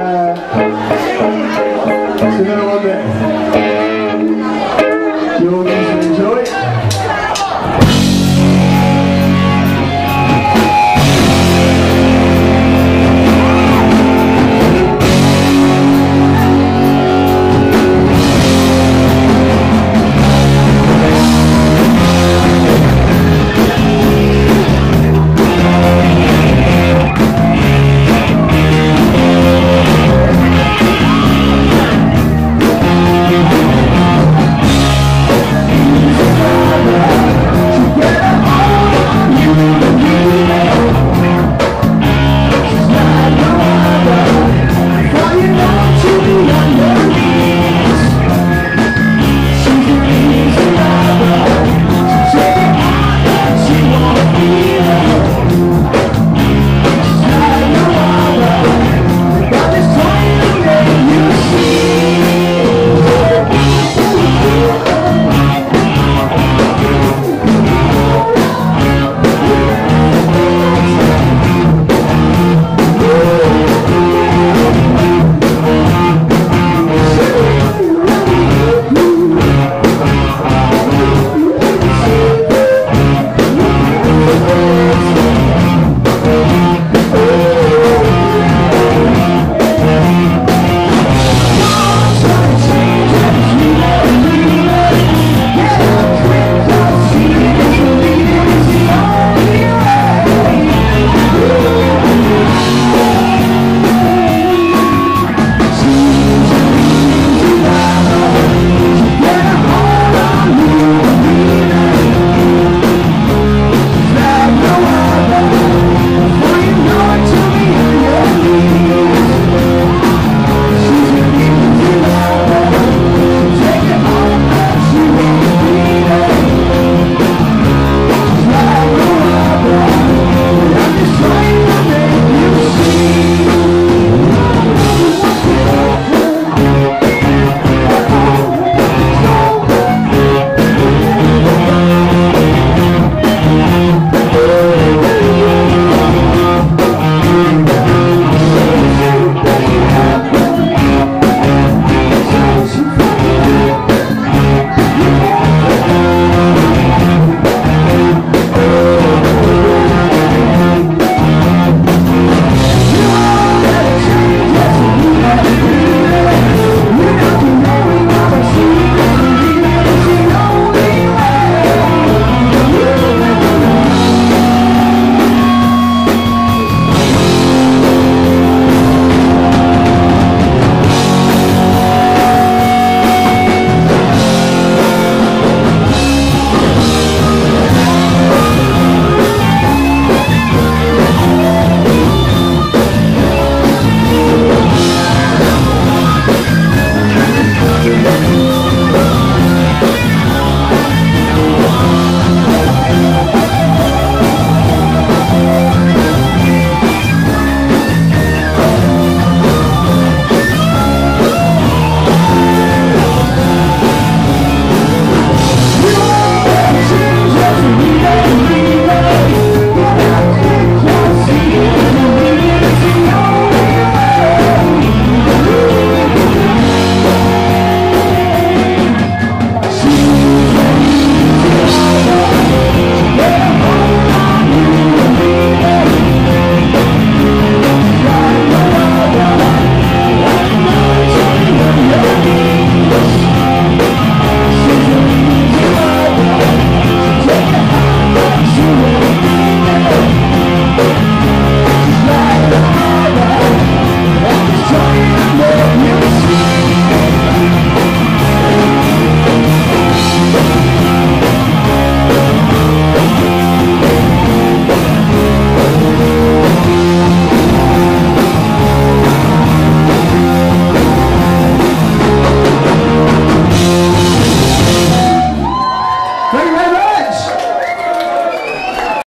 Uh,